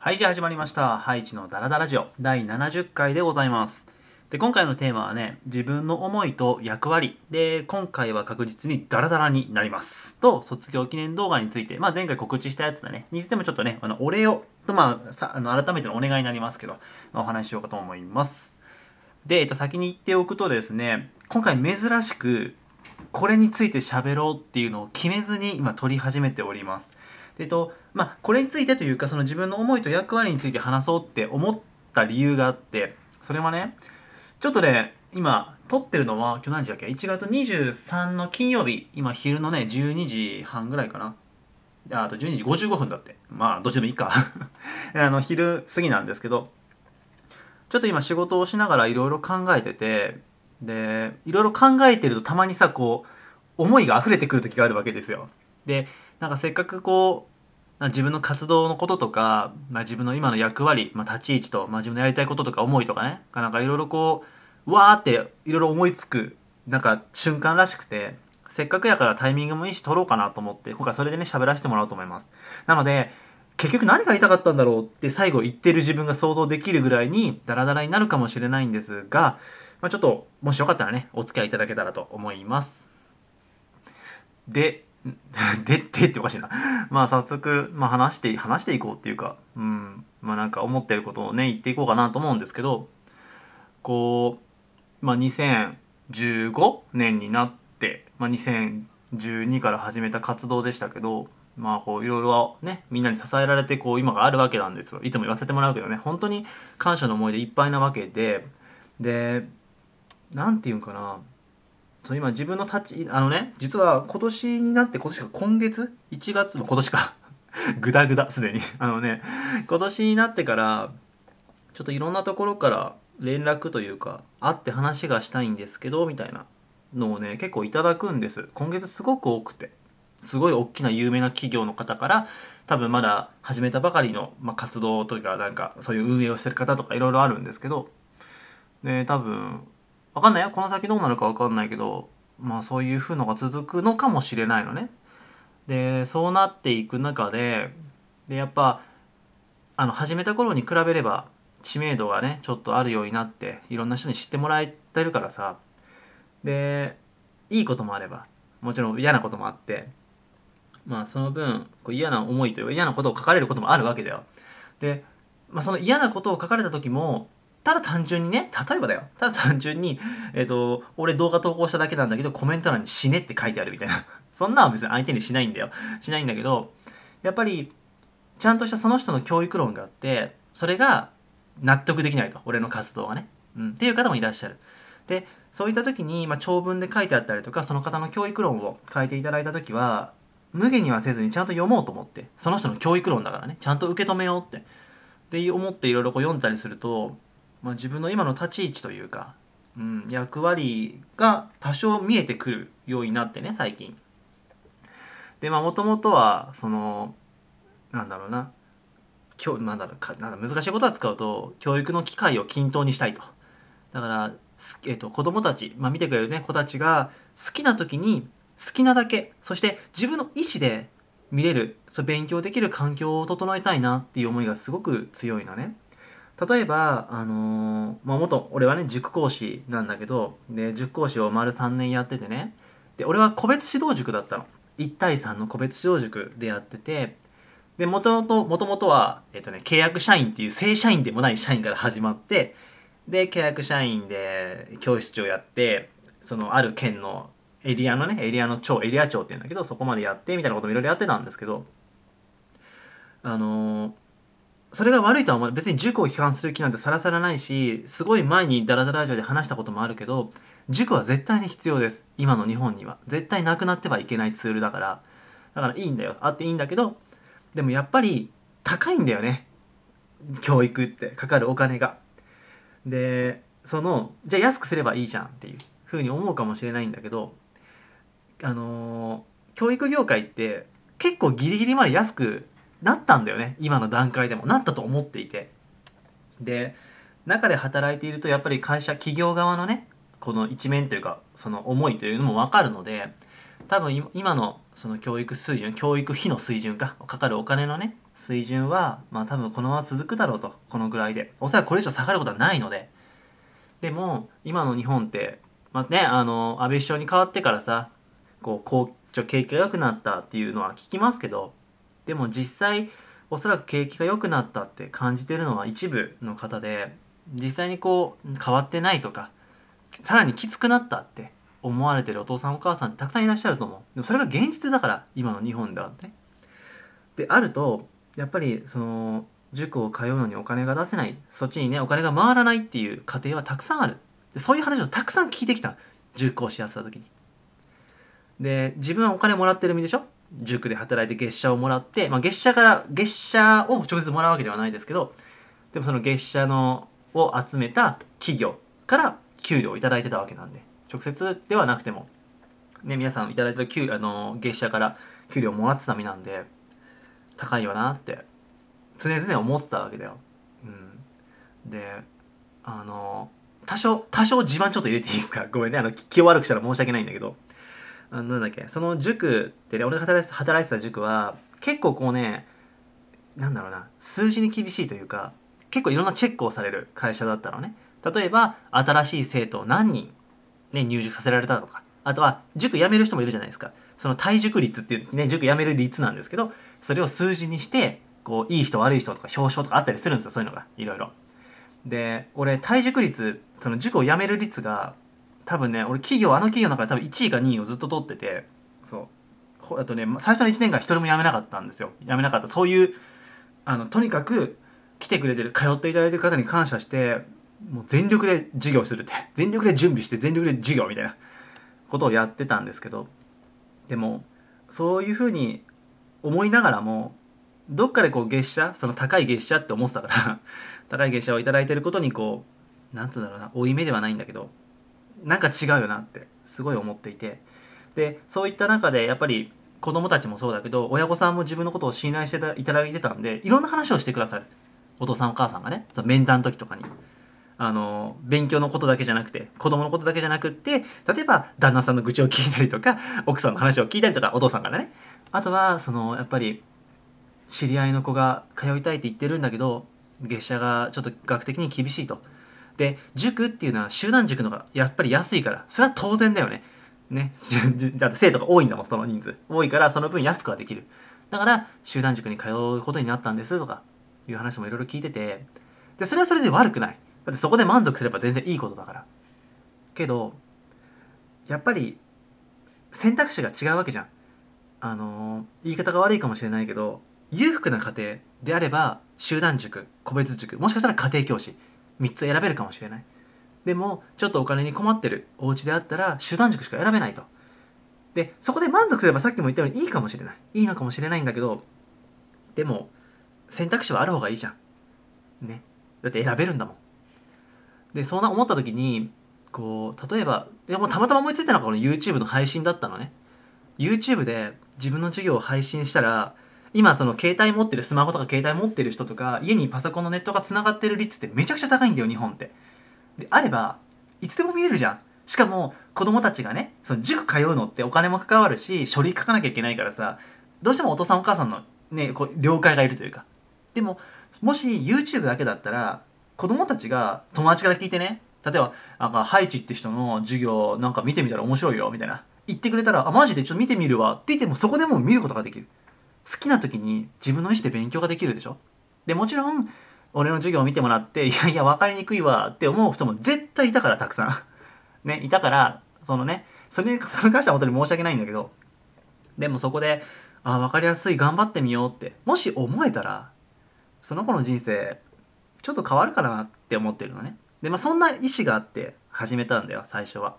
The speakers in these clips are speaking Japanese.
はい、じゃあ始まりました。ハイチのダラダラジオ第70回でございます。で、今回のテーマはね、自分の思いと役割。で、今回は確実にダラダラになります。と、卒業記念動画について、まあ前回告知したやつだね、についてもちょっとね、あの、お礼を、と、まあ、さ、あの、改めてのお願いになりますけど、まあお話ししようかと思います。で、えっと、先に言っておくとですね、今回珍しく、これについて喋ろうっていうのを決めずに今撮り始めております。でえっとまあ、これについてというかその自分の思いと役割について話そうって思った理由があってそれはねちょっとね今撮ってるのは今日何時だっけ？1月23の金曜日。今昼のね12時半ぐらいかな。あと12時55分だって。まあどっちでもいいか。あの昼過ぎなんですけどちょっと今仕事をしながらいろいろ考えててでいろいろ考えてるとたまにさこう思いが溢れてくる時があるわけですよ。でなんかせっかくこう自分の活動のこととか、まあ、自分の今の役割、まあ、立ち位置と、まあ、自分のやりたいこととか思いとかね。なんかいろいろこうわーっていろいろ思いつくなんか瞬間らしくてせっかくやからタイミングもいいし撮ろうかなと思って今回それでね喋らせてもらおうと思います。なので結局何が言いたかったんだろうって最後言ってる自分が想像できるぐらいにダラダラになるかもしれないんですが、まあ、ちょっともしよかったらねお付き合いいただけたらと思います。で で ってっておかしいな。まあ早速、まあ、話して話していこうっていうかうん。まあなんか思ってることをね言っていこうかなと思うんですけどこうまあ2015年になって、まあ、2012から始めた活動でしたけどまあこういろいろねみんなに支えられてこう今があるわけなんですよ。いつも言わせてもらうけどね。本当に感謝の思いでいっぱいなわけででなんていうんかな。そう今自分の立ちあのね実は今年になって今年か今月1月も今年か。グダグダすでに。あのね今年になってからちょっといろんなところから連絡というか会って話がしたいんですけどみたいなのをね結構いただくんです。今月すごく多くてすごい大きな有名な企業の方から多分まだ始めたばかりの、まあ、活動というかなんかそういう運営をしてる方とかいろいろあるんですけどで多分わかんないよ。この先どうなるかわかんないけどまあそういう風のが続くのかもしれないのね。でそうなっていく中ででやっぱあの始めた頃に比べれば知名度がねちょっとあるようになっていろんな人に知ってもらえてるからさ。でいいこともあればもちろん嫌なこともあってまあその分こう嫌な思いというか嫌なことを書かれることもあるわけだよ。で、まあ、その嫌なことを書かれた時もただ単純にね例えばだよ。ただ単純に、えっと俺動画投稿しただけなんだけどコメント欄に「死ね」って書いてあるみたいな。そんなは別に相手にしないんだよ。しないんだけどやっぱりちゃんとしたその人の教育論があってそれが納得できないと。俺の活動がね、うん、っていう方もいらっしゃる。でそういった時に、まあ、長文で書いてあったりとかその方の教育論を書いていただいた時は無限にはせずにちゃんと読もうと思って。その人の教育論だからね。ちゃんと受け止めようって。で思っていろいろこう読んだりするとまあ、自分の今の立ち位置というか、うん、役割が多少見えてくるようになってね最近でまあもともとはそのなんだろうな今日なんだろうかなんだ難しいことは使うと教育の機会を均等にしたいとだから、えっと、子供たち、まあ、見てくれるね子たちが好きな時に好きなだけそして自分の意思で見れるそう勉強できる環境を整えたいなっていう思いがすごく強いのね。例えば、あのー、まあ、元俺はね塾講師なんだけどで塾講師を丸3年やっててね。で俺は個別指導塾だったの。1対3の個別指導塾でやっててでもともともともとは、えっとね、契約社員っていう正社員でもない社員から始まってで契約社員で教室長やってそのある県のエリアのねエリアの長エリア長っていうんだけどそこまでやってみたいなこともいろいろやってたんですけどあのーそれが悪いとは別に塾を批判する気なんてさらさらないしすごい前にダラダララジオで話したこともあるけど塾は絶対に必要です。今の日本には。絶対なくなってはいけないツールだから。だからいいんだよ。あっていいんだけどでもやっぱり高いんだよね。教育って。かかるお金が。でそのじゃあ安くすればいいじゃんっていうふうに思うかもしれないんだけどあのー、教育業界って結構ギリギリまで安くなったんだよね今の段階でも。なったと思っていて。で中で働いているとやっぱり会社企業側のねこの一面というかその思いというのも分かるので多分今のその教育水準教育費の水準かかかるお金のね水準はまあ多分このまま続くだろうとこのぐらいで。おそらくこれ以上下がることはないので。でも今の日本ってまあねあの安倍首相に変わってからさこうこうちょ景気が良くなったっていうのは聞きますけどでも実際おそらく景気が良くなったって感じてるのは一部の方で実際にこう変わってないとかさらにきつくなったって思われてるお父さんお母さんってたくさんいらっしゃると思う。でもそれが現実だから今の日本ではね。であるとやっぱりその塾を通うのにお金が出せないそっちにねお金が回らないっていう家庭はたくさんある。でそういう話をたくさん聞いてきた。塾講師やってた時に。で自分はお金もらってる身でしょ？塾で働いて月謝をもらって、まあ、月謝から月謝を直接もらうわけではないですけどでもその月謝のを集めた企業から給料を頂いてたわけなんで直接ではなくても、ね、皆さん頂いてる給あの月謝から給料をもらってた身なんで高いよなって常々思ってたわけだよ。うん、であの多少多少自慢ちょっと入れていいですか？ごめんね。あの気を悪くしたら申し訳ないんだけど。あのなんだっけその塾ってね俺が働いて働いてた塾は結構こうねなんだろうな数字に厳しいというか結構いろんなチェックをされる会社だったのね。例えば新しい生徒を何人、ね、入塾させられたとかあとは塾辞める人もいるじゃないですか。その退塾率っていうね塾辞める率なんですけどそれを数字にしてこういい人悪い人とか表彰とかあったりするんですよそういうのがいろいろ。で俺退塾率その塾を辞める率が多分ね俺企業あの企業の中で多分1位か2位をずっと取っててそう。あとね最初の1年間一人も辞めなかったんですよ。辞めなかった。そういうあのとにかく来てくれてる通っていただいてる方に感謝してもう全力で授業するって。全力で準備して全力で授業みたいなことをやってたんですけど。でもそういうふうに思いながらもどっかでこう月謝その高い月謝って思ってたから 高い月謝を頂いてることにこうなんつうんだろうな負い目ではないんだけどなんか違うよなってすごい思っていて。でそういった中でやっぱり子供たちもそうだけど親御さんも自分のことを信頼していただいてたんでいろんな話をしてくださる。お父さんお母さんがね。面談の時とかに。あの勉強のことだけじゃなくて子供のことだけじゃなくって例えば旦那さんの愚痴を聞いたりとか奥さんの話を聞いたりとかお父さんからね。あとはそのやっぱり知り合いの子が通いたいって言ってるんだけど月謝がちょっと学的に厳しいと。で塾っていうのは集団塾の方がやっぱり安いから。それは当然だよね。ね。だって生徒が多いんだもんその人数。多いからその分安くはできる。だから集団塾に通うことになったんですとかいう話もいろいろ聞いてて。でそれはそれで悪くない。だってそこで満足すれば全然いいことだから。けどやっぱり選択肢が違うわけじゃん。あの言い方が悪いかもしれないけど裕福な家庭であれば集団塾個別塾もしかしたら家庭教師3つ選べるかもしれない。でもちょっとお金に困ってるお家であったら集団塾しか選べないと。でそこで満足すればさっきも言ったようにいいかもしれない。いいのかもしれないんだけどでも選択肢はある方がいいじゃん。ね。だって選べるんだもん。でそんな思った時にこう例えばでもたまたま思いついたのがこの YouTube の配信だったのね。YouTube で自分の授業を配信したら今その携帯持ってるスマホとか携帯持ってる人とか家にパソコンのネットがつながってる率ってめちゃくちゃ高いんだよ日本って。であればいつでも見れるじゃん。しかも子供たちがねその塾通うのってお金も関わるし書類書かなきゃいけないからさどうしてもお父さんお母さんのねこう了解がいるというか。でももし YouTube だけだったら子供たちが友達から聞いてね例えばなんかハイチって人の授業なんか見てみたら面白いよみたいな。言ってくれたらあマジでちょっと見てみるわって言ってもそこでも見ることができる。好きな時に自分の意思で勉強ができるでしょ？でもちろん俺の授業を見てもらっていやいや分かりにくいわって思う人も絶対いたからたくさん。ねいたからそのねそれに関しては本当に申し訳ないんだけど。でもそこであ分かりやすい頑張ってみようってもし思えたらその子の人生ちょっと変わるかなって思ってるのね。でまあそんな意思があって始めたんだよ最初は。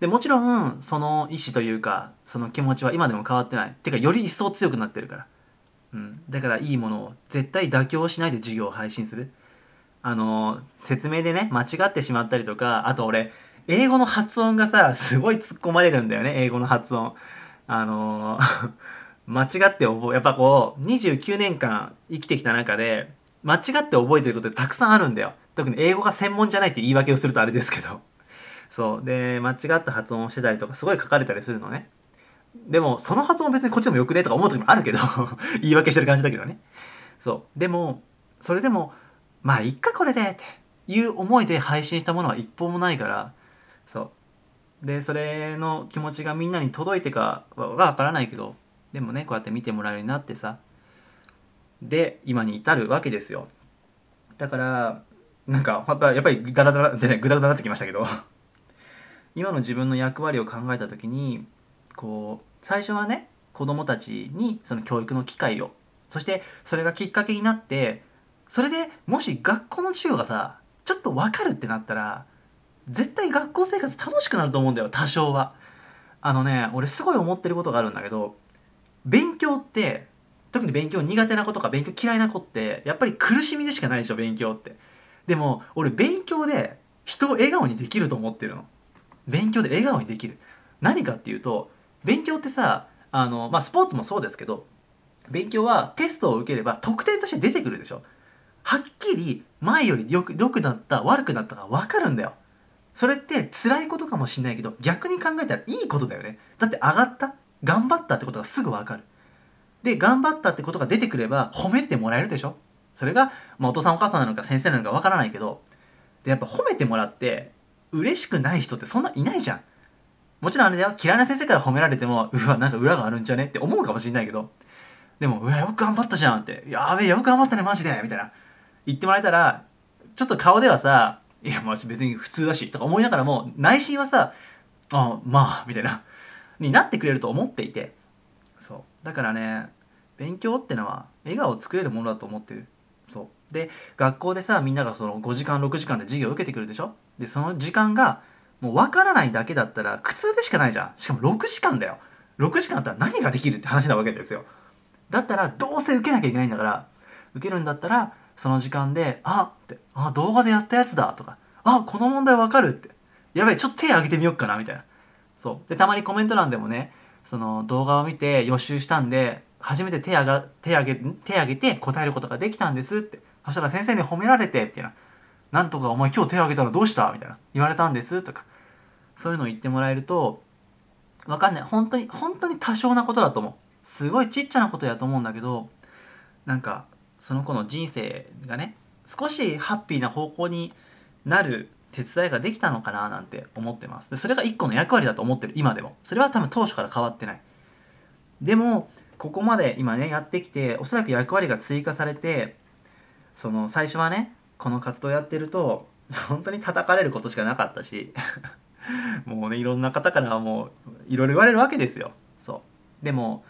でもちろんその意思というかその気持ちは今でも変わってない。てかより一層強くなってるから。うん、だからいいものを絶対妥協しないで授業を配信する。あの説明でね間違ってしまったりとかあと俺英語の発音がさすごい突っ込まれるんだよね英語の発音。あの 間違って覚えやっぱこう29年間生きてきた中で間違って覚えてることってたくさんあるんだよ。特に英語が専門じゃないって言い訳をするとあれですけど。そう。で間違った発音をしてたりとかすごい書かれたりするのね。でもその発音別にこっちでもよくねとか思う時もあるけど 言い訳してる感じだけどね。そう。でもそれでもまあいっかこれでっていう思いで配信したものは一本もないからそう。でそれの気持ちがみんなに届いてかはわからないけどでもねこうやって見てもらえるようになってさで今に至るわけですよ。だからなんかやっぱやっぱりダラダラでねグダグダなってきましたけど。今の自分の役割を考えた時にこう最初はね子供たちにその教育の機会をそしてそれがきっかけになってそれでもし学校の授業がさちょっと分かるってなったら絶対学校生活楽しくなると思うんだよ多少は。あのね俺すごい思ってることがあるんだけど勉強って特に勉強苦手な子とか勉強嫌いな子ってやっぱり苦しみでしかないでしょ勉強って。でも俺勉強で人を笑顔にできると思ってるの。勉強で笑顔にできる。何かっていうと勉強ってさあの、まあ、スポーツもそうですけど勉強はテストを受ければ得点として出てくるでしょ。はっきり前よりよく良くなった悪くなったか分かるんだよ。それって辛いことかもしんないけど逆に考えたらいいことだよね。だって上がった頑張ったってことがすぐ分かる。で頑張ったってことが出てくれば褒めてもらえるでしょ。それが、まあ、お父さんお母さんなのか先生なのか分からないけどでやっぱ褒めてもらって嬉しくない人ってそんないないじゃん。もちろんあれだよ。嫌いな先生から褒められてもうわなんか裏があるんじゃねって思うかもしんないけど。でも「うわよく頑張ったじゃん」って「やべえよく頑張ったねマジで」みたいな。言ってもらえたらちょっと顔ではさ「いやまあ別に普通だし」とか思いながらも内心はさ「あまあ」みたいな。になってくれると思っていて。そう。だからね勉強ってのは笑顔を作れるものだと思ってる。で学校でさみんながその5時間6時間で授業を受けてくるでしょ？でその時間がもう分からないだけだったら苦痛でしかないじゃん。しかも6時間だよ。6時間あったら何ができるって話なわけですよ。だったらどうせ受けなきゃいけないんだから受けるんだったらその時間で「あって「あ動画でやったやつだ」とか「あこの問題わかる」って「やべえちょっと手挙げてみよっかな」みたいな。そう。でたまにコメント欄でもねその動画を見て予習したんで初めて手挙げ手挙げて答えることができたんですって。そしたら先生に褒められてっていな。なんとかお前今日手を挙げたらどうした？みたいな。言われたんですとか。そういうのを言ってもらえるとわかんない。本当に本当に多少なことだと思う。すごいちっちゃなことやと思うんだけどなんかその子の人生がね少しハッピーな方向になる手伝いができたのかななんて思ってます。でそれが一個の役割だと思ってる。今でも。それは多分当初から変わってない。でもここまで今ねやってきておそらく役割が追加されてその最初はねこの活動やってると本当に叩かれることしかなかったし もうねいろんな方からもういろいろ言われるわけですよ。そう。でも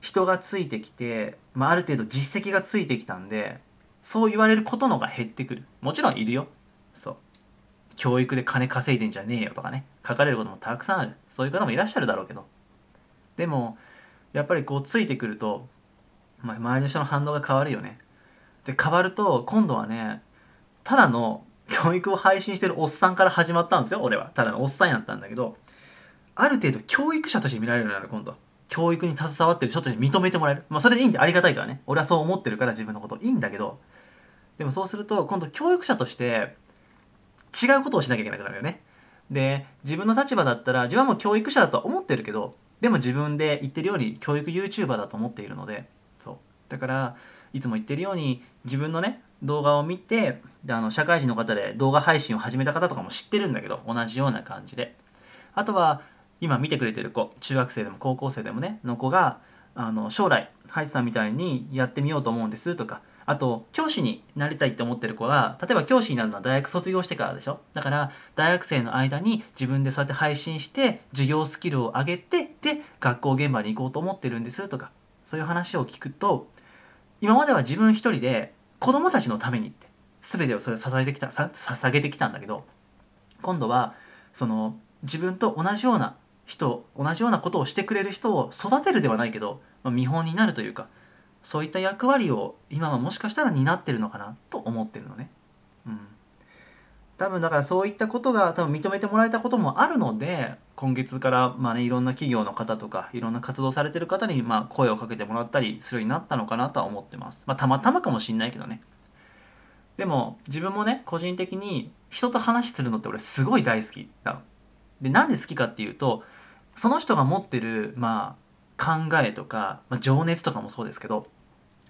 人がついてきて、まあ、ある程度実績がついてきたんでそう言われることのが減ってくる。もちろんいるよ。そう。教育で金稼いでんじゃねえよとかね書かれることもたくさんある。そういう方もいらっしゃるだろうけど。でもやっぱりこうついてくると、まあ、周りの人の反応が変わるよね。で変わると今度はねただの教育を配信してるおっさんから始まったんですよ俺は。ただのおっさんやったんだけどある程度教育者として見られるようになる今度教育に携わってる人として認めてもらえる。まあそれでいいんでありがたいからね。俺はそう思ってるから自分のこと。いいんだけど。でもそうすると今度教育者として違うことをしなきゃいけなくなるよね。で自分の立場だったら自分はもう教育者だとは思ってるけどでも自分で言ってるように教育 YouTuber だと思っているので。そう。だからいつも言ってるように自分のね動画を見てであの社会人の方で動画配信を始めた方とかも知ってるんだけど同じような感じで。あとは今見てくれてる子中学生でも高校生でもねの子があの将来ハイツさんみたいにやってみようと思うんですとかあと教師になりたいって思ってる子は例えば教師になるのは大学卒業してからでしょ？だから大学生の間に自分でそうやって配信して授業スキルを上げてで学校現場に行こうと思ってるんですとかそういう話を聞くと今までは自分一人で子供たちのためにって全てをそれを支えてきたさ捧げてきたんだけど今度はその自分と同じような人同じようなことをしてくれる人を育てるではないけど、まあ、見本になるというかそういった役割を今はもしかしたら担ってるのかなと思ってるのね。うん多分だからそういったことが多分認めてもらえたこともあるので今月からまあねいろんな企業の方とかいろんな活動されてる方にまあ声をかけてもらったりするようになったのかなとは思ってます。まあたまたまかもしんないけどね。でも自分もね個人的に人と話するのって俺すごい大好きなの。でなんで好きかっていうとその人が持ってるまあ考えとか、まあ、情熱とかもそうですけど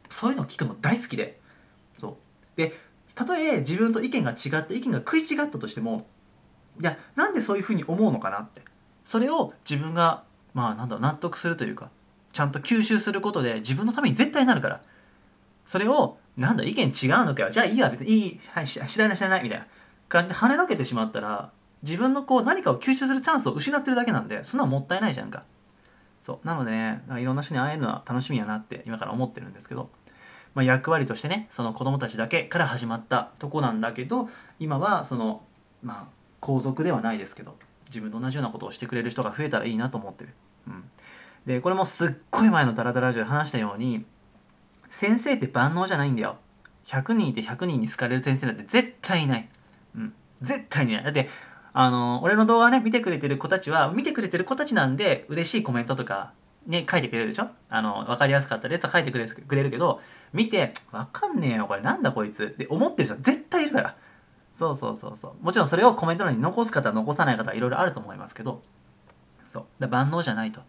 そういうのを聞くの大好きで。そう。でたとえ自分と意見が違って意見が食い違ったとしてもいやなんでそういうふうに思うのかなって。それを自分がまあなんだ納得するというかちゃんと吸収することで自分のために絶対になるから。それをなんだ意見違うのかよ。じゃあいいわ別に。いい、はい、知らない知らないみたいな。感じで跳ねのけてしまったら自分のこう何かを吸収するチャンスを失ってるだけなんでそんなもったいないじゃんか。そう。なのでねいろんな人に会えるのは楽しみやなって今から思ってるんですけど、まあ、役割としてねその子供たちだけから始まったとこなんだけど今はそのまあ皇族ではないですけど自分と同じようなことをしてくれる人が増えたらいいなと思ってる、うん、でこれもすっごい前のダラダラジオで話したように先生って万能じゃないんだよ。100人いて100人に好かれる先生なんて絶対いない、うん、絶対にない。だってあの俺の動画ね見てくれてる子たちは見てくれてる子たちなんで嬉しいコメントとかね書いてくれるでしょ？あの分かりやすかったですと書いてくれるくれるけど見て分かんねえよこれ。なんだこいつ？って思ってる人は絶対いるから。そうそうそうそう。もちろんそれをコメント欄に残す方残さない方いろいろあると思いますけど。そう。だ万能じゃないと。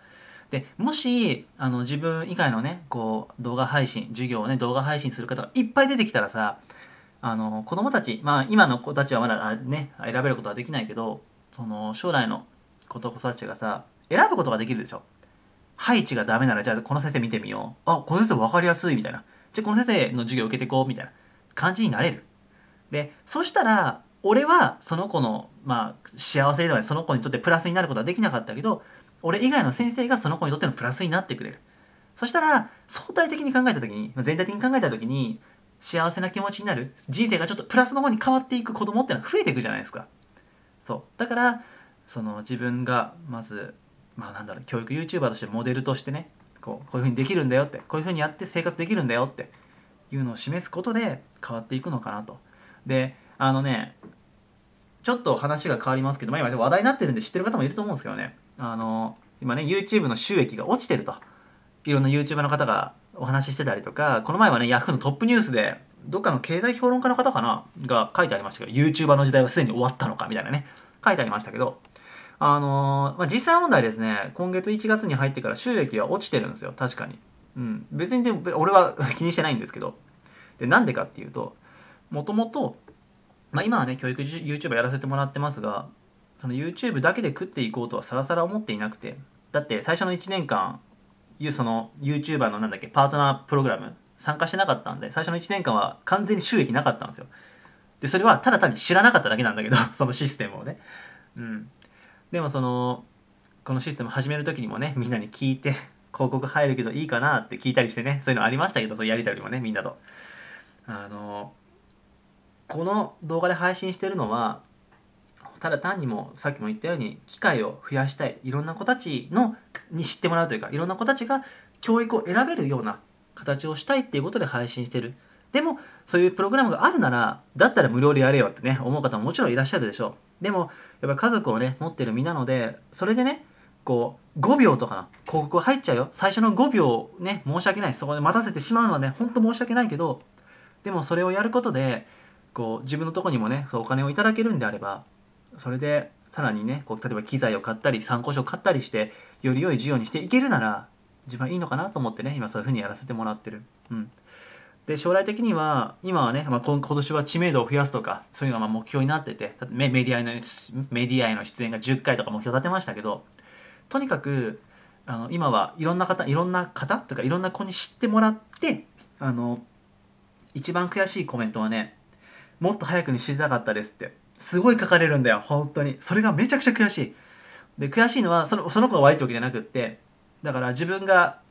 でもしあの自分以外のねこう動画配信授業をね動画配信する方がいっぱい出てきたらさあの子供たちまあ今の子たちはまだね選べることはできないけどその将来の子と子たちがさ選ぶことができるでしょ？配置がダメならじゃあこの先生見てみよう。あこの先生分かりやすいみたいな。じゃあこの先生の授業受けていこうみたいな感じになれる。でそしたら俺はその子の、まあ、幸せではその子にとってプラスになることはできなかったけど俺以外の先生がその子にとってのプラスになってくれる。そしたら相対的に考えた時に全体的に考えた時に幸せな気持ちになる。人生がちょっとプラスの方に変わっていく子供ってのは増えていくじゃないですか。そう。だからその自分がまずまあなんだろう教育 YouTuber としてモデルとしてねこうこういうふうにできるんだよってこういうふうにやって生活できるんだよっていうのを示すことで変わっていくのかなと。であのねちょっと話が変わりますけど、まあ、今話題になってるんで知ってる方もいると思うんですけどね。あの今ね YouTube の収益が落ちてると。いろんな YouTuber の方がお話ししてたりとかこの前はね Yahoo のトップニュースでどっかの経済評論家の方かなが書いてありましたけど YouTuber の時代はすでに終わったのかみたいなね書いてありましたけどあのー、まあ、実際問題ですね。今月1月に入ってから収益は落ちてるんですよ。確かに。うん。別にでも俺は 気にしてないんですけど。でなんでかっていうともともとまあ、今はね教育 YouTuber やらせてもらってますがその YouTube だけで食っていこうとはさらさら思っていなくて。だって最初の1年間その YouTuber のなんだっけパートナープログラム参加してなかったんで最初の1年間は完全に収益なかったんですよ。でそれはただ単に知らなかっただけなんだけどそのシステムをね。うん。でもそのこのシステム始める時にもねみんなに聞いて 広告入るけどいいかなって聞いたりしてねそういうのありましたけどそういうやり取りもねみんなと。あのこの動画で配信してるのはただ単にもさっきも言ったように機会を増やしたいいろんな子たちのに知ってもらうというかいろんな子たちが教育を選べるような形をしたいっていうことで配信してる。でもそういうプログラムがあるならだったら無料でやれよってね思う方ももちろんいらっしゃるでしょう。でもやっぱ家族をね持ってる身なのでそれでねこう5秒とかの広告入っちゃうよ。最初の5秒ね申し訳ない。そこで待たせてしまうのはねほんと申し訳ないけどでもそれをやることでこう自分のとこにもねそうお金をいただけるんであればそれでさらにねこう例えば機材を買ったり参考書を買ったりしてより良い授業にしていけるなら一番いいのかなと思ってね今そういうふうにやらせてもらってる。うん。で将来的には今はね、まあ、今年は知名度を増やすとかそういうのが目標になっててメディアのメディアへの出演が10回とか目標立てましたけどとにかくあの今はいろんな方いろんな方とかいろんな子に知ってもらってあの一番悔しいコメントはねもっと早くに知りたかったですってすごい書かれるんだよ本当に。それがめちゃくちゃ悔しい。で悔しいのはそのその子が悪いってわけじゃなくってだから自分が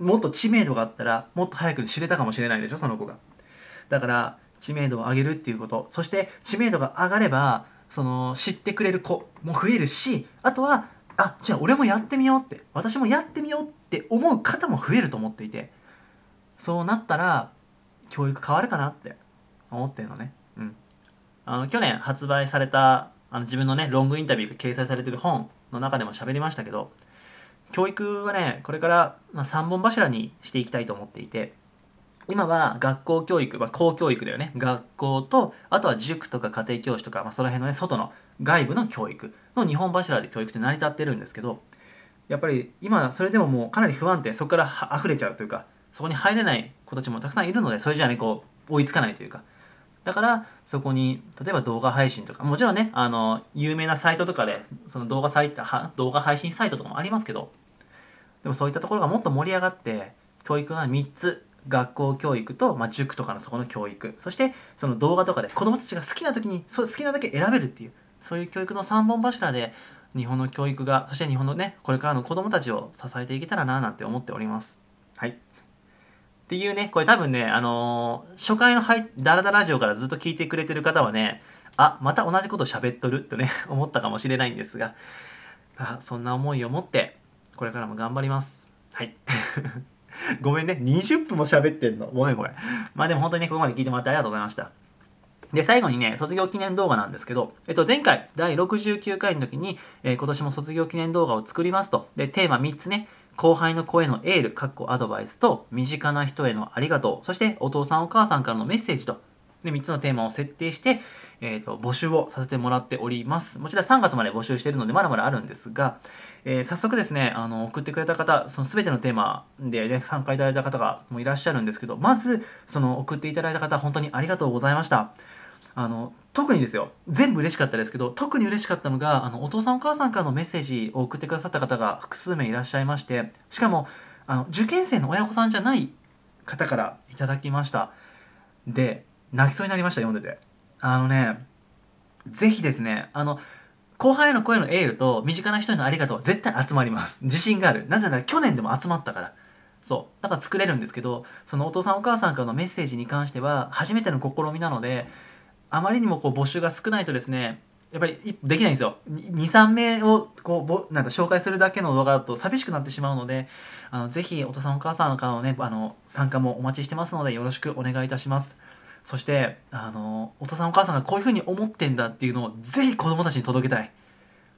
もっと知名度があったらもっと早くに知れたかもしれないでしょその子がだから知名度を上げるっていうことそして知名度が上がればその知ってくれる子も増えるしあとはあじゃあ俺もやってみようって私もやってみようって思う方も増えると思っていてそうなったら教育変わるかなって思ってるのね。うん。あの、去年発売された、あの自分のね、ロングインタビューが掲載されてる本の中でも喋りましたけど、教育はね、これから3本柱にしていきたいと思っていて、今は学校教育、まあ、公教育だよね。学校と、あとは塾とか家庭教師とか、まあ、その辺のね、外の外部の教育の2本柱で教育って成り立ってるんですけど、やっぱり今、それでももうかなり不安定、そこから溢れちゃうというか、そこに入れない子たちもたくさんいるのでそれじゃあねこう追いつかないというかだからそこに例えば動画配信とかもちろんねあの有名なサイトとかでその動画サイト動画配信サイトとかもありますけどでもそういったところがもっと盛り上がって教育が3つ学校教育と、まあ、塾とかのそこの教育。そしてその動画とかで子どもたちが好きな時にそう好きなだけ選べるっていうそういう教育の3本柱で日本の教育がそして日本のねこれからの子どもたちを支えていけたらななんて思っております。はい。っていうねこれ多分ねあのー初回のはいダラダラジオからずっと聞いてくれてる方はねあまた同じこと喋っとるとね 思ったかもしれないんですがあそんな思いを持ってこれからも頑張ります。はい。ごめんね。20分も喋ってんの。ごめんごめん。まあでも本当にねここまで聞いてもらってありがとうございました。で、最後にね、卒業記念動画なんですけど、えっと、前回、第69回の時に、えー今年も卒業記念動画を作りますと。で、テーマ3つね、後輩の声のエール、かっこアドバイスと、身近な人へのありがとう、そしてお父さんお母さんからのメッセージと、で、3つのテーマを設定して、えっと、募集をさせてもらっております。もちろん3月まで募集しているので、まだまだあるんですが、えー早速ですね、あの、送ってくれた方、その全てのテーマで、ね、参加いただいた方がもういらっしゃるんですけど、まず、その送っていただいた方、本当にありがとうございました。あの特にですよ全部嬉しかったですけど特に嬉しかったのがあのお父さんお母さんからのメッセージを送ってくださった方が複数名いらっしゃいましてしかもあの受験生の親御さんじゃない方からいただきましたで泣きそうになりました読んでてあのねぜひですねあの後輩の声のエールと身近な人へのありがとうは絶対集まります。自信がある。なぜなら去年でも集まったから。そう。だから作れるんですけどそのお父さんお母さんからのメッセージに関しては初めての試みなのであまりにもこう募集が少ないとですねやっぱりできないんですよ。23名をこうなんか紹介するだけの動画だと寂しくなってしまうのであのぜひお父さんお母さんからのねあの参加もお待ちしてますのでよろしくお願いいたします。そしてあのお父さんお母さんがこういうふうに思ってんだっていうのをぜひ子供たちに届けたい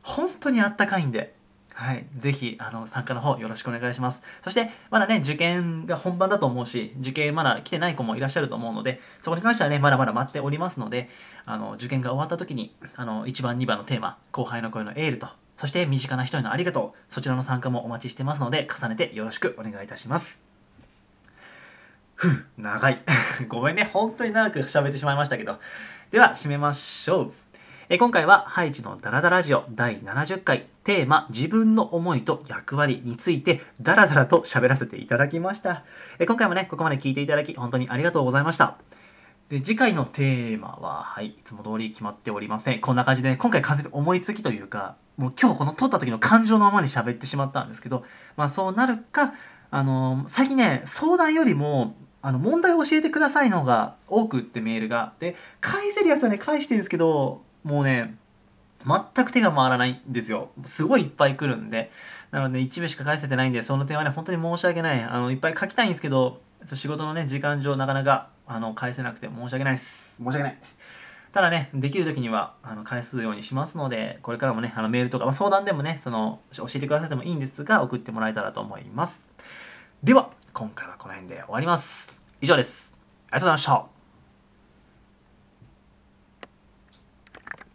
本当にあったかいんではい、ぜひあの参加の方よろしくお願いします。そしてまだね受験が本番だと思うし受験まだ来てない子もいらっしゃると思うのでそこに関してはねまだまだ待っておりますのであの受験が終わった時にあの1番2番のテーマ後輩の声のエールとそして身近な人へのありがとうそちらの参加もお待ちしてますので重ねてよろしくお願いいたします。ふ う長い ごめんね本当に長く喋ってしまいましたけどでは締めましょう。え今回はハイチのダラダラジオ第70回テーマ自分の思いと役割についてダラダラと喋らせていただきました。え今回もね、ここまで聞いていただき本当にありがとうございました。で次回のテーマは、はい、いつも通り決まっておりません。こんな感じで、ね、今回完全に思いつきというか、もう今日この撮った時の感情のままに喋ってしまったんですけど、まあそうなるか、あのー最近ね、相談よりも、あの問題を教えてくださいのが多くってメールが。で、返せるやつはね、返してるんですけど、もうね、全く手が回らないんですよ。すごいいっぱい来るんで。なので、一部しか返せてないんで、その点はね、本当に申し訳ない。あの、いっぱい書きたいんですけど、仕事のね、時間上なかなか、あの、返せなくて申し訳ないです。申し訳ない。ただね、できる時には、あの、返すようにしますので、これからもね、あの、メールとか、まあ、相談でもね、その、教えてくださってもいいんですが、送ってもらえたらと思います。では、今回はこの辺で終わります。以上です。ありがとうございました。